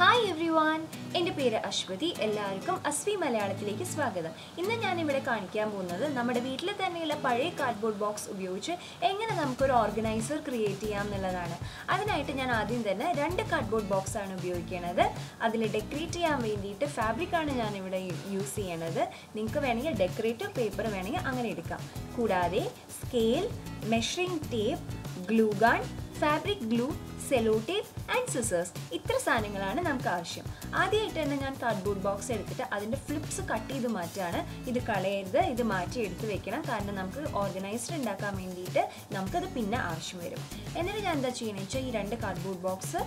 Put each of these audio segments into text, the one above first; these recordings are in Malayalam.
ഹായ് എവ്രി വൺ എന്റെ പേര് അശ്വതി. എല്ലാവർക്കും അസ്വി മലയാളത്തിലേക്ക് സ്വാഗതം. ഇന്ന് ഞാനിവിടെ കാണിക്കാൻ പോകുന്നത് നമ്മുടെ വീട്ടിൽ തന്നെയുള്ള പഴയ കാർഡ്ബോർഡ് ബോക്സ് ഉപയോഗിച്ച് എങ്ങനെ നമുക്കൊരു ഓർഗനൈസർ ക്രിയേറ്റ് ചെയ്യാം എന്നുള്ളതാണ്. അതിനായിട്ട് ഞാൻ ആദ്യം തന്നെ രണ്ട് കാർഡ്ബോർഡ് ബോക്സാണ് ഉപയോഗിക്കുന്നത്. അതിൽ ഡെക്കറേറ്റ് ചെയ്യാൻ വേണ്ടിയിട്ട് ഫാബ്രിക്കാണ് ഞാനിവിടെ യൂസ് ചെയ്യണത്. നിങ്ങൾക്ക് വേണമെങ്കിൽ ഡെക്കറേറ്റീവ് പേപ്പർ വേണമെങ്കിൽ അങ്ങനെ എടുക്കാം. കൂടാതെ scale measuring tape glue gun fabric glue cello tape and scissors ഇത്ര സാധനങ്ങളാണ് നമുക്ക് ആവശ്യം. ആദ്യമായിട്ട് തന്നെ ഞാൻ കാർഡ്ബോർഡ് ബോക്സ് എടുത്തിട്ട് അതിന്റെ ഫ്ലിപ്സ് കട്ട് ചെയ്ത് മാറ്റുകയാണ്. ഇത് കളയരുത് ഇത് മാറ്റി എടുത്ത് വെക്കണം. കാരണം നമുക്ക് ഓർഗനൈസ്ഡ് ഉണ്ടാക്കാൻ വേണ്ടിയിട്ട് നമുക്കത് പിന്നെ ആവശ്യം വരും. എന്നിട്ട് ഞാൻ എന്താ ചെയ്യുന്നത് വെച്ചാൽ ഈ രണ്ട് കാർഡ്ബോർഡ് ബോക്സ്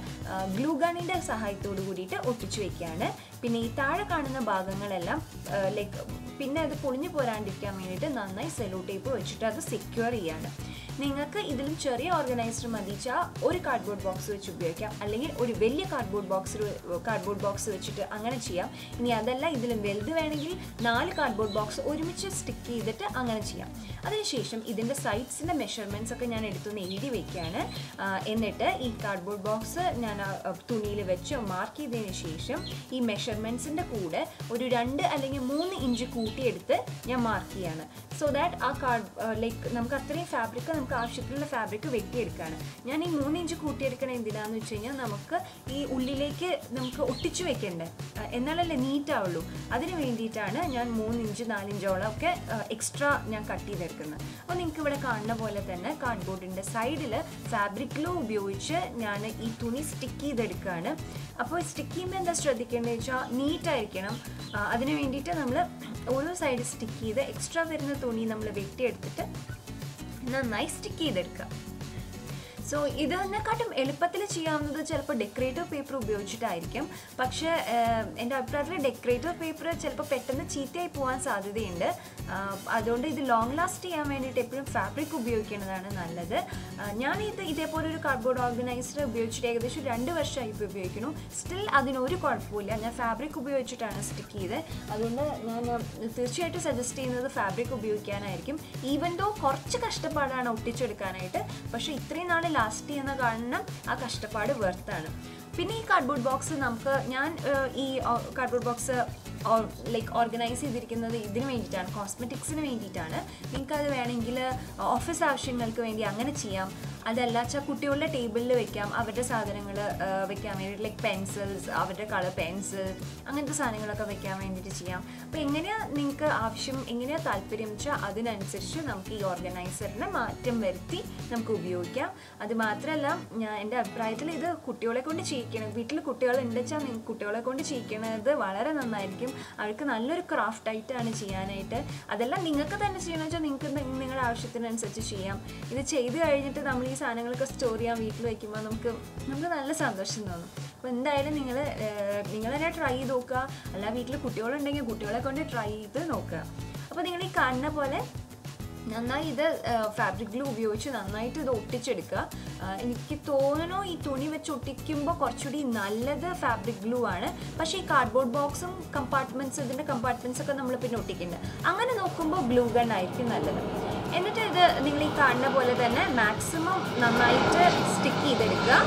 ഗ്ലൂ ഗണ്ണിന്റെ സഹായത്തോട് കൂടിയിട്ട് ഒട്ടിച്ചു വെക്കുകയാണ്. പിന്നെ ഈ താഴെ കാണുന്ന ഭാഗങ്ങളെല്ലാം ലൈക്ക് പിന്നെ അത് പൊളിഞ്ഞു പോരാണ്ടിരിക്കാൻ വേണ്ടിയിട്ട് നന്നായി സെലോ ടേപ്പ് വെച്ചിട്ട് അത് സെക്യൂർ ചെയ്യാണ്. നിങ്ങൾക്ക് ഇതിലും ചെറിയ ഓർഗനൈസർ മതിച്ചാൽ ഒരു കാർഡ്ബോർഡ് ബോക്സ് വെച്ച് ഉപയോഗിക്കാം. അല്ലെങ്കിൽ ഒരു വലിയ കാർഡ്ബോർഡ് ബോക്സ് കാർഡ്ബോർഡ് ബോക്സ് വെച്ചിട്ട് അങ്ങനെ ചെയ്യാം. ഇനി അതല്ല ഇതിലും വലുത് വേണമെങ്കിൽ നാല് കാർഡ്ബോർഡ് ബോക്സ് ഒരുമിച്ച് സ്റ്റിക്ക് ചെയ്തിട്ട് അങ്ങനെ ചെയ്യാം. അതിനുശേഷം ഇതിന്റെ സൈഡ്സിന്റെ മെഷർമെന്റ്സ് ഒക്കെ ഞാൻ എടുത്തൊന്ന് എഴുതി വയ്ക്കുകയാണ് എന്നിട്ട് ഈ കാർഡ്ബോർഡ് ബോക്സ് ഞാൻ തുണിയിൽ വെച്ച് മാർക്ക് ചെയ്തതിന് ശേഷം ഈ മെഷർമെന്റ്സിന്റെ കൂടെ ഒരു രണ്ട് അല്ലെങ്കിൽ മൂന്ന് ഇഞ്ച് കൂട്ടിയെടുത്ത് ഞാൻ മാർക്ക് ചെയ്യാണ്. സോ ദാറ്റ് ആ കാർഡ് ലൈക്ക് നമുക്ക് അത്രയും ഫാബ്രിക് നമുക്ക് ആവശ്യത്തിലുള്ള ഫാബ്രിക് വെട്ടിയെടുക്കുകയാണ് ഞാൻ ഈ മൂന്ന് ഇഞ്ച് കൂട്ടിയെടുക്കണത് എന്തിനാന്ന് വെച്ച് കഴിഞ്ഞാൽ നമുക്ക് ഈ ഉള്ളിലേക്ക് നമുക്ക് ഒട്ടിച്ചു വെക്കണ്ടേ? എന്നാലല്ലേ നീറ്റ് ആവുള്ളൂ. അതിന് വേണ്ടിയിട്ടാണ് ഞാൻ മൂന്ന് ഇഞ്ച് നാലിഞ്ചോളം ഒക്കെ എക്സ്ട്രാ ഞാൻ കട്ട് ചെയ്തെടുക്കുന്നത്. അപ്പോൾ നിങ്ങൾക്ക് ഇവിടെ കാണുന്ന പോലെ തന്നെ കാർഡ്ബോർഡിന്റെ സൈഡിൽ ഫാബ്രിക് ഗ്ലൂ ഉപയോഗിച്ച് ഞാൻ ഈ തുണി സ്റ്റിക്ക് ചെയ്തെടുക്കുകയാണ് അപ്പോൾ സ്റ്റിക്ക് ചെയ്യുമ്പോൾ എന്താ ശ്രദ്ധിക്കേണ്ടത് വെച്ചാൽ നീറ്റായിരിക്കണം അതിന് വേണ്ടിയിട്ട് നമ്മൾ ഓരോ സൈഡ് സ്റ്റിക്ക് ചെയ്ത് എക്സ്ട്രാ വരുന്ന തുണി നമ്മൾ വെട്ടിയെടുത്തിട്ട് നന്നായി സ്റ്റിക്ക് ചെയ്തെടുക്കുക. സോ ഇതിനെക്കാട്ടും എളുപ്പത്തിൽ ചെയ്യാവുന്നത് ചിലപ്പോൾ ഡെക്കറേറ്റീവ് പേപ്പർ ഉപയോഗിച്ചിട്ടായിരിക്കും. പക്ഷേ എന്റെ അഭിപ്രായത്തിൽ ഡെക്കറേറ്റീവ് പേപ്പർ ചിലപ്പോൾ പെട്ടെന്ന് ചീത്തയായി പോകാൻ സാധ്യതയുണ്ട്. അതുകൊണ്ട് ഇത് ലോങ് ലാസ്റ്റ് ചെയ്യാൻ വേണ്ടിയിട്ട് എപ്പോഴും ഫാബ്രിക് ഉപയോഗിക്കുന്നതാണ് നല്ലത്. ഞാൻ ഇത് ഇതേപോലെ ഒരു കാർഡ്ബോർഡ് ഓർഗനൈസർ ഉപയോഗിച്ചിട്ട് ഏകദേശം രണ്ട് വർഷമായി ഇപ്പോൾ ഉപയോഗിക്കുന്നു. സ്റ്റിൽ അതിനൊരു കുഴപ്പമില്ല ഞാൻ ഫാബ്രിക് ഉപയോഗിച്ചിട്ടാണ് സ്റ്റിക്ക് ചെയ്ത് അതുകൊണ്ട് ഞാൻ തീർച്ചയായിട്ടും സജസ്റ്റ് ചെയ്യുന്നത് ഫാബ്രിക് ഉപയോഗിക്കാനായിരിക്കും. ഈവൻ ദോ കുറച്ച് കഷ്ടപ്പാടാണ് ഒട്ടിച്ചെടുക്കാനായിട്ട്. പക്ഷേ ഇത്രയും നാൾ ലാസ്റ്റ് ചെയ്യുന്ന കാണുന്ന ആ കഷ്ടപ്പാട് വെർത്താണ് പിന്നെ ഈ കാർഡ്ബോർഡ് ബോക്സ് നമുക്ക് ഞാൻ ഈ കാർഡ്ബോർഡ് ബോക്സ് ലൈക്ക് ഓർഗനൈസ് ചെയ്തിരിക്കുന്നത് ഇതിന് വേണ്ടിയിട്ടാണ് കോസ്മെറ്റിക്സിന് വേണ്ടിയിട്ടാണ്. നിങ്ങൾക്ക് അത് വേണമെങ്കിൽ ഓഫീസ് ആവശ്യങ്ങൾക്ക് വേണ്ടി അങ്ങനെ ചെയ്യാം. അതല്ല വെച്ചാൽ കുട്ടികളുടെ ടേബിളിൽ വെക്കാം. അവരുടെ സാധനങ്ങൾ വെക്കാൻ വേണ്ടി ലൈക്ക് പെൻസിൽസ് അവരുടെ കളർ പെൻസിൽ അങ്ങനത്തെ സാധനങ്ങളൊക്കെ വെക്കാൻ വേണ്ടിയിട്ട് ചെയ്യാം. അപ്പോൾ എങ്ങനെയാണ് നിങ്ങൾക്ക് ആവശ്യം എങ്ങനെയാണ് താല്പര്യം വെച്ചാൽ അതിനനുസരിച്ച് നമുക്ക് ഈ ഓർഗനൈസറിനെ മാറ്റം വരുത്തി നമുക്ക് ഉപയോഗിക്കാം. അത് മാത്രമല്ല ഞാൻ എന്റെ അഭിപ്രായത്തിൽ ഇത് കുട്ടികളെ കൊണ്ട് ചെയ്യിക്കണം വീട്ടിൽ കുട്ടികളുണ്ട് വെച്ചാൽ കുട്ടികളെ കൊണ്ട് ചെയ്യിക്കണത് വളരെ നന്നായിരിക്കും. അവർക്ക് നല്ലൊരു ക്രാഫ്റ്റ് ആയിട്ടാണ് ചെയ്യാനായിട്ട്. അതെല്ലാം നിങ്ങൾക്ക് തന്നെ ചെയ്യണമെന്ന് വെച്ചാൽ നിങ്ങൾക്ക് നിങ്ങളുടെ ആവശ്യത്തിനനുസരിച്ച് ചെയ്യാം. ഇത് ചെയ്ത് കഴിഞ്ഞിട്ട് നമ്മൾ ഈ സാധനങ്ങളൊക്കെ സ്റ്റോർ ചെയ്യാൻ വീട്ടിൽ വയ്ക്കുമ്പോൾ നമുക്ക് നമുക്ക് നല്ല സന്തോഷം തോന്നും. അപ്പോൾ എന്തായാലും നിങ്ങൾ നിങ്ങൾ തന്നെ ട്രൈ ചെയ്ത് നോക്കുക. അല്ല വീട്ടിൽ കുട്ടികളുണ്ടെങ്കിൽ കുട്ടികളെ കൊണ്ട് ട്രൈ ചെയ്ത് നോക്കുക. അപ്പോൾ നിങ്ങൾ ഈ കാണുന്ന പോലെ നന്നായി ഇത് ഫാബ്രിക് ഗ്ലൂ ഉപയോഗിച്ച് നന്നായിട്ട് ഇത് ഒട്ടിച്ചെടുക്കുക. എനിക്ക് തോന്നുന്നു ഈ തുണി വെച്ച് ഒട്ടിക്കുമ്പോൾ കുറച്ചുകൂടി നല്ലത് ഫാബ്രിക് ഗ്ലൂ ആണ്. പക്ഷേ ഈ കാർഡ്ബോർഡ് ബോക്സും കമ്പാർട്ട്മെന്റ്സ് ഇതിന്റെ കമ്പാർട്ട്മെന്റ്സ് ഒക്കെ നമ്മൾ പിന്നെ ഒട്ടിക്കുന്നുണ്ട് അങ്ങനെ നോക്കുമ്പോൾ ഗ്ലൂ ഗൺ ആയിരിക്കും നല്ലത്. എന്നിട്ട് ഇത് നിങ്ങൾ ഈ കാണുന്ന പോലെ തന്നെ മാക്സിമം നന്നായിട്ട് സ്റ്റിക്ക് ചെയ്തെടുക്കുക.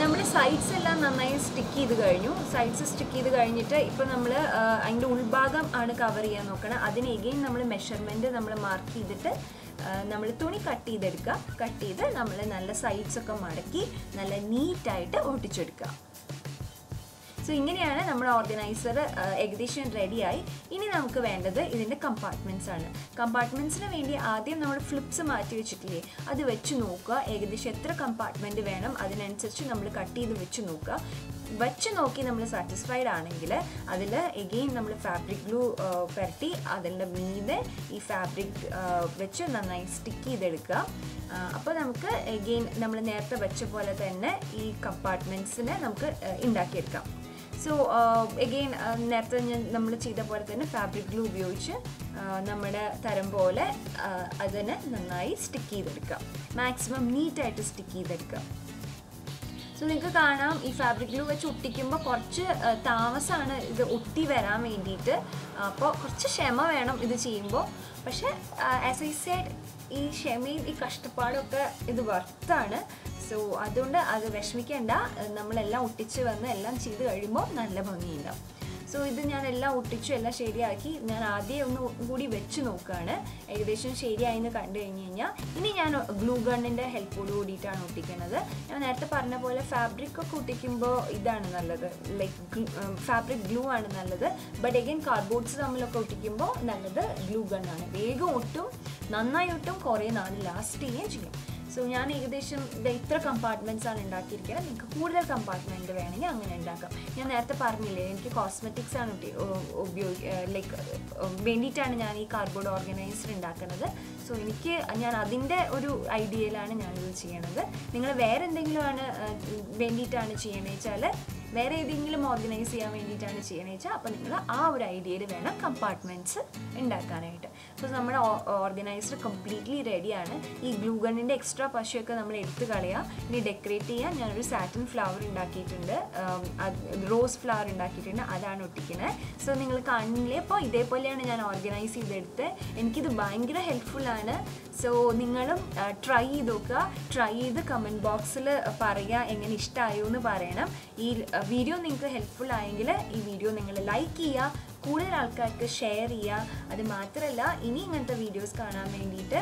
നമ്മുടെ സൈഡ്സ് എല്ലാം നന്നായി സ്റ്റിക്ക് ചെയ്ത് കഴിഞ്ഞു. സൈഡ്സ് സ്റ്റിക്ക് ചെയ്ത് കഴിഞ്ഞിട്ട് ഇപ്പോൾ നമ്മൾ അതിന്റെ ഉൾഭാഗം ആണ് കവർ ചെയ്യാൻ നോക്കണം. അതിന് എഗെയിൻ നമ്മൾ മെഷർമെന്റ് നമ്മൾ മാർക്ക് ചെയ്തിട്ട് നമ്മൾ തുണി കട്ട് ചെയ്തെടുക്കുക. കട്ട് ചെയ്ത് നമ്മൾ നല്ല സൈഡ്സൊക്കെ മടക്കി നല്ല നീറ്റായിട്ട് ഒട്ടിച്ചെടുക്കുക. സോ ഇങ്ങനെയാണ് നമ്മുടെ ഓർഗനൈസർ ഏകദേശം റെഡിയായി ഇനി നമുക്ക് വേണ്ടത് ഇതിന്റെ കമ്പാർട്ട്മെന്റ്സ് ആണ്. കമ്പാർട്ട്മെന്റ്സിന് വേണ്ടി ആദ്യം നമ്മൾ ഫ്ലിപ്സ് മാറ്റി വെച്ചിട്ടില്ലേ? അത് വെച്ച് നോക്കുക. ഏകദേശം എത്ര കമ്പാർട്ട്മെന്റ് വേണം? അതിനനുസരിച്ച് നമ്മൾ കട്ട് ചെയ്ത് വെച്ച് നോക്കുക. വെച്ച് നോക്കി നമ്മൾ സാറ്റിസ്ഫൈഡ് ആണെങ്കിൽ അതിൽ എഗെയിൻ നമ്മൾ ഫാബ്രിക് ഗ്ലൂ പുരട്ടി അതിന്റെ മീതെ ഈ ഫാബ്രിക് വെച്ച് നന്നായി സ്റ്റിക്ക് ചെയ്തെടുക്കുക. അപ്പോൾ നമുക്ക് എഗെയിൻ നമ്മൾ നേരത്തെ വെച്ച പോലെ തന്നെ ഈ കമ്പാർട്ട്മെന്റ്സിനെ നമുക്ക് ഉണ്ടാക്കിയെടുക്കാം. സോ എഗെയിൻ നേരത്തെ ഞാൻ നമ്മൾ ചെയ്ത പോലെ തന്നെ ഫാബ്രിക് ഗ്ലൂ ഉപയോഗിച്ച് നമ്മുടെ തരം പോലെ അതിനെ നന്നായി സ്റ്റിക്ക് ചെയ്തെടുക്കുക. മാക്സിമം നീറ്റായിട്ട് സ്റ്റിക്ക് ചെയ്തെടുക്കുക. സോ നിങ്ങൾക്ക് കാണാം ഈ ഫാബ്രിക് ഗ്ലൂ വെച്ച് ഒട്ടിക്കുമ്പോൾ കുറച്ച് താമസമാണ് ഇത് ഒട്ടി വരാൻ വേണ്ടിയിട്ട്. അപ്പോൾ കുറച്ച് ക്ഷമ വേണം ഇത് ചെയ്യുമ്പോൾ. പക്ഷേ ആസ് ഐ സൈഡ് ഈ ക്ഷമയും ഈ കഷ്ടപ്പാടും ഒക്കെ ഇത് വർത്താണ് സോ അതുകൊണ്ട് അത് വിഷമിക്കേണ്ട. നമ്മളെല്ലാം ഒട്ടിച്ച് വന്ന് എല്ലാം ചെയ്ത് കഴിയുമ്പോൾ നല്ല ഭംഗിയുണ്ടാവും. സോ ഇത് ഞാൻ എല്ലാം ഒട്ടിച്ചു എല്ലാം ശരിയാക്കി ഞാൻ ആദ്യം ഒന്ന് കൂടി വെച്ച് നോക്കുകയാണ്. ഏകദേശം ശരിയായി എന്ന് കണ്ടു കഴിഞ്ഞ് കഴിഞ്ഞാൽ ഇനി ഞാൻ ഗ്ലൂ ഗണ്ണിന്റെ ഹെൽപ്പോട് കൂടിയിട്ടാണ് ഒട്ടിക്കുന്നത്. ഞാൻ നേരത്തെ പറഞ്ഞ പോലെ ഫാബ്രിക് ഒക്കെ ഒട്ടിക്കുമ്പോൾ ഇതാണ് നല്ലത്. ലൈക്ക് ഫാബ്രിക് ഗ്ലൂ ആണ് നല്ലത്. ബട്ട് എഗെയിൻ കാർഡ്ബോർഡ്സ് തമ്മിലൊക്കെ ഒട്ടിക്കുമ്പോൾ നല്ലത് ഗ്ലൂ ഗണ്ണാണ്. വേഗം ഒട്ടും നന്നായി ഒട്ടും കുറേ നാൾ ലാസ്റ്റ് ചെയ്യുകയും ചെയ്യും. സോ ഞാൻ ഏകദേശം ഇതാ ഇത്ര കമ്പാർട്ട്മെന്റ്സ് ആണ് ഉണ്ടാക്കിയിരിക്കുന്നത് നിങ്ങൾക്ക് കൂടുതൽ കമ്പാർട്ട്മെന്റ് വേണമെങ്കിൽ അങ്ങനെ ഉണ്ടാക്കാം. ഞാൻ നേരത്തെ പറഞ്ഞില്ലേ എനിക്ക് കോസ്മെറ്റിക്സ് ആണ് ഉപയോഗി ലൈക്ക് വേണ്ടിയിട്ടാണ് ഞാൻ ഈ കാർഡ്ബോർഡ് ഓർഗനൈസർ ഉണ്ടാക്കുന്നത്. സോ എനിക്ക് ഞാൻ അതിന്റെ ഒരു ഐഡിയയിലാണ് ഞാനിത് ചെയ്യണത്. നിങ്ങൾ വേറെ എന്തെങ്കിലും ആണ് വേണ്ടിയിട്ടാണ് ചെയ്യണമെന്ന് വെച്ചാൽ വേറെ ഏതെങ്കിലും ഓർഗനൈസ് ചെയ്യാൻ വേണ്ടിയിട്ടാണ് ചെയ്യണമെന്ന് വെച്ചാൽ അപ്പോൾ നിങ്ങൾ ആ ഒരു ഐഡിയയിൽ വേണം കമ്പാർട്ട്മെന്റ്സ് ഉണ്ടാക്കാനായിട്ട്. അപ്പോൾ നമ്മുടെ ഓർഗനൈസർ കംപ്ലീറ്റ്ലി റെഡിയാണ് ഈ ഗ്ലൂ ഗണ്ണിന്റെ എക്സ്ട്രാ പശയൊക്കെ നമ്മൾ എടുത്ത് കളയുക ഇനി ഡെക്കറേറ്റ് ചെയ്യാൻ ഞാനൊരു സാറ്റിൻ ഫ്ലവർ ഉണ്ടാക്കിയിട്ടുണ്ട്. റോസ് ഫ്ലവർ ഉണ്ടാക്കിയിട്ടുണ്ട്. അതാണ് ഒട്ടിക്കുന്നത് സോ നിങ്ങൾ കാണില്ലേ അപ്പോൾ ഇതേപോലെയാണ് ഞാൻ ഓർഗനൈസ് ചെയ്തെടുത്ത്. എനിക്കിത് ഭയങ്കര ഹെൽപ്ഫുള്ളാണ് സോ നിങ്ങളും ട്രൈ ചെയ്ത് നോക്കുക. ട്രൈ ചെയ്ത് കമന്റ് ബോക്സിൽ പറയുക എങ്ങനെ ഇഷ്ടമായോ എന്ന് പറയണം. ഈ വീഡിയോ നിങ്ങൾക്ക് ഹെൽപ്ഫുൾ ആയെങ്കിൽ ഈ വീഡിയോ നിങ്ങൾ ലൈക്ക് ചെയ്യുക. കൂടുതൽ ആൾക്കാർക്ക് ഷെയർ ചെയ്യുക. അത് മാത്രമല്ല ഇനി ഇങ്ങനത്തെ വീഡിയോസ് കാണാൻ വേണ്ടിയിട്ട്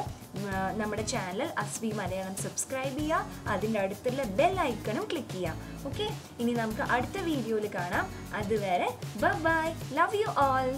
നമ്മുടെ ചാനൽ അസ്വി മലയാളം സബ്സ്ക്രൈബ് ചെയ്യുക. അതിന്റെ അടുത്തുള്ള ബെൽ ഐക്കണും ക്ലിക്ക് ചെയ്യാം ഓക്കെ ഇനി നമുക്ക് അടുത്ത വീഡിയോയിൽ കാണാം. അതുവരെ ബൈ ലവ് യു ഓൾ